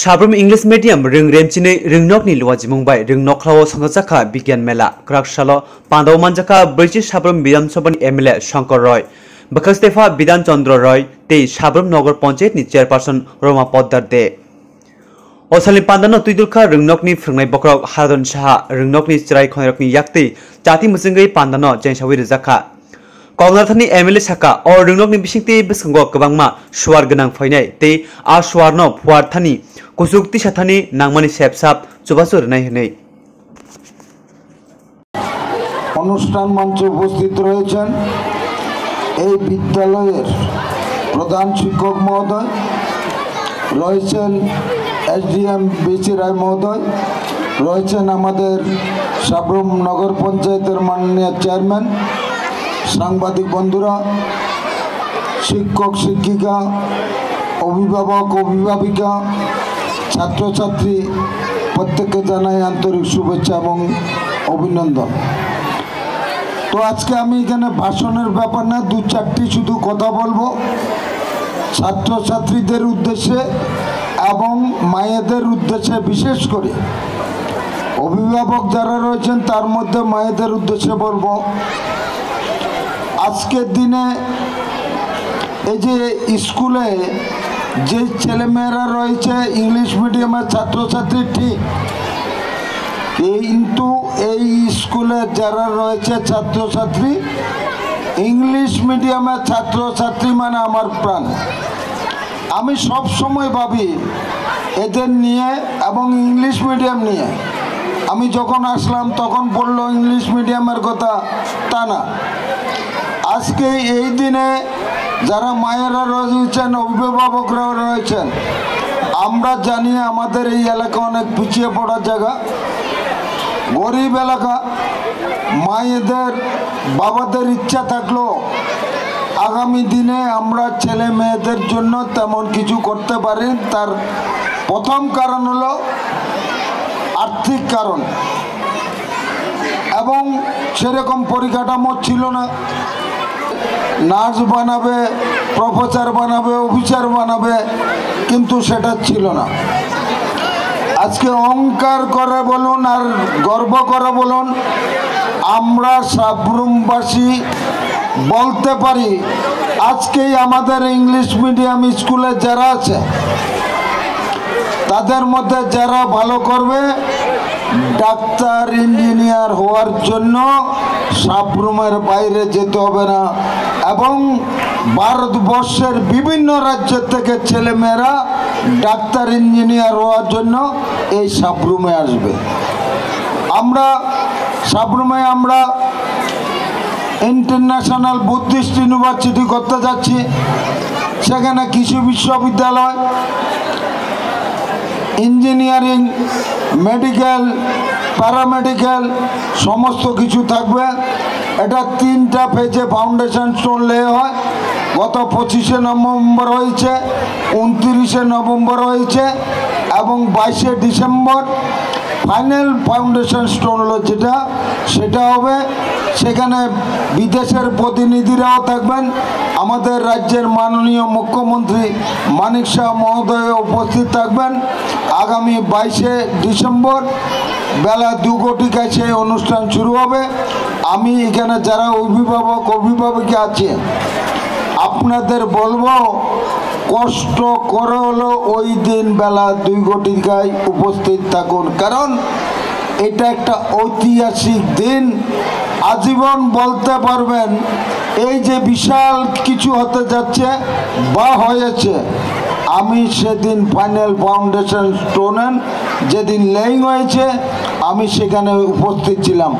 Sabroom English medium রিং রেমচিনে রংনকনি লুয়াজি মুম্বাই রংনকলাও সঙ্গজাখা বিজ্ঞান মেলা, ক্রাকশাল পান্ডব মানজাকা ব্রৈচি সাব্রম বিধানসভা এমএলএ শঙ্কর রয়, বখাস্তেফা বিধানচন্দ্র রয়, তে সাব্রম নগর পঞ্চায়েত নি চেয়ারপারসন রমা পদ্মার দে। অসালি পান্দানো তুইদুলখা রংনকনি ফ্রংনাই বক্রক হারদন সাহা রংনকনি চিরাই খনরকনি ইয়াকতে চাতি মুসিঙ্গই পান্দানো জেনসাউই রেজাখা। কংগ্রাথানি এমএলএ সাকা অ রংনকনি বিশিংতে বিসঙ্গ গবাংমা সুয়ার গনাং ফয়নাই, তে আ সুয়ারনো ফুয়ারথানি कुसुक्ति साथानि नांमानि सेबसाब चुबासु रनाय हनै অনুষ্ঠান মঞ্চে উপস্থিত রয়েছেন এই বিদ্যালয়ের প্রধান শিক্ষক মহোদয় রয়েছেন এসডিএম বিচি রায় মহোদয় রয়েছেন আমাদের সাবরুম নগর পঞ্চায়েতের মাননীয় চেয়ারম্যান সাংবাদিক বন্ধুরা শিক্ষক শিক্ষিকা অভিভাবক অভিভাবিকা ছাত্রছাত্রী, প্রত্যেককে জানাই আন্তরিক শুভেচ্ছা এবং অভিনন্দন। তো আজকে আমি এখানে ভাষণের ব্যাপার না, দু চারটি শুধু কথা বলব। ছাত্রছাত্রীদের উদ্দেশ্যে এবং মায়েদের উদ্দেশ্যে বিশেষ করে। অভিভাবক যারা রয়েছেন, তার মধ্যে মায়েদের উদ্দেশ্যে বলব। আজকের দিনে এই যে স্কুলে যে ছেলেমেয়েরা রয়েছে ইংলিশ মিডিয়ামের ছাত্রছাত্রী, ঠিক। কিন্তু এই স্কুলে যারা রয়েছে ছাত্রছাত্রী ইংলিশ মিডিয়ামের ছাত্রছাত্রী মানে আমার প্রাণ। আমি সব সময় ভাবি, এদের নিয়ে এবং ইংলিশ মিডিয়াম নিয়ে। আমি যখন আসলাম, তখন বলল ইংলিশ মিডিয়ামের কথা তা না। আজকে এই দিনে যারা মায়েরা রয়েছেন অভিভাবকরা রয়েছেন, আমরা জানি আমাদের এই এলাকা অনেক পিছিয়ে পড়ার জায়গা। গরিব এলাকা, মায়েদের, বাবাদের ইচ্ছা থাকল, আগামী দিনে আমরা ছেলে মেয়েদের জন্য তেমন কিছু করতে পারি। তার প্রথম কারণ হলো আর্থিক কারণ। এবং সেরকম পরিকাঠামো ছিল না। নার্স বানাবে, প্রফেসর বানাবে, অফিসার বানাবে, কিন্তু সেটা ছিল না। আজকে অহংকার করে বলুন আর গর্ব করে বলুন, আমরা সাবরুমবাসী বলতে পারি, আজকেই আমাদের ইংলিশ মিডিয়াম স্কুলে যারা আছে, তাদের মধ্যে যারা ভালো করবে ডাক্তার, ইঞ্জিনিয়ার হওয়ার জন্য সাবরুমের বাইরে যেতে হবে না। এবং ভারতবর্ষের বিভিন্ন রাজ্য থেকে ছেলেমেয়েরা ডাক্তার, ইঞ্জিনিয়ার হওয়ার জন্য এই সাবরুমে আসবে। আমরা সাবরুমে আমরা ইন্টারন্যাশনাল বুদ্ধিস্ট ইউনিভার্সিটি করতে যাচ্ছি। সেখানে কৃষি বিশ্ববিদ্যালয় ইঞ্জিনিয়ারিং, মেডিকেল প্যারামেডিক্যাল সমস্ত কিছু থাকবে। এটা তিনটা পেজে ফাউন্ডেশন স্টোন লে হয়। গত পঁচিশে নভেম্বর হয়েছে, উনত্রিশে নভেম্বর হয়েছে এবং বাইশে ডিসেম্বর। ফাইনাল ফাউন্ডেশন স্টোন হলো যেটা, সেটা হবে, সেখানে বিদেশের প্রতিনিধিরাও থাকবেন। আমাদের রাজ্যের মাননীয় মুখ্যমন্ত্রী মানিক শাহ মহোদয় উপস্থিত থাকবেন। আগামী বাইশে ডিসেম্বর বেলা দু কোটি কাছে অনুষ্ঠান শুরু হবে। আমি এখানে যারা অভিভাবক, অভিভাবকী আছে আপনাদের বলব, কষ্ট করে হলো ওই দিন বেলা দুই কোটিকায় উপস্থিত থাকুন। কারণ এটা একটা ঐতিহাসিক দিন। আজীবন বলতে পারবেন, এই যে বিশাল কিছু হতে যাচ্ছে বা হয়েছে, আমি সেদিন ফাইনাল ফাউন্ডেশন স্টোনেন, যেদিন লেইং হয়েছে, আমি সেখানে উপস্থিত ছিলাম।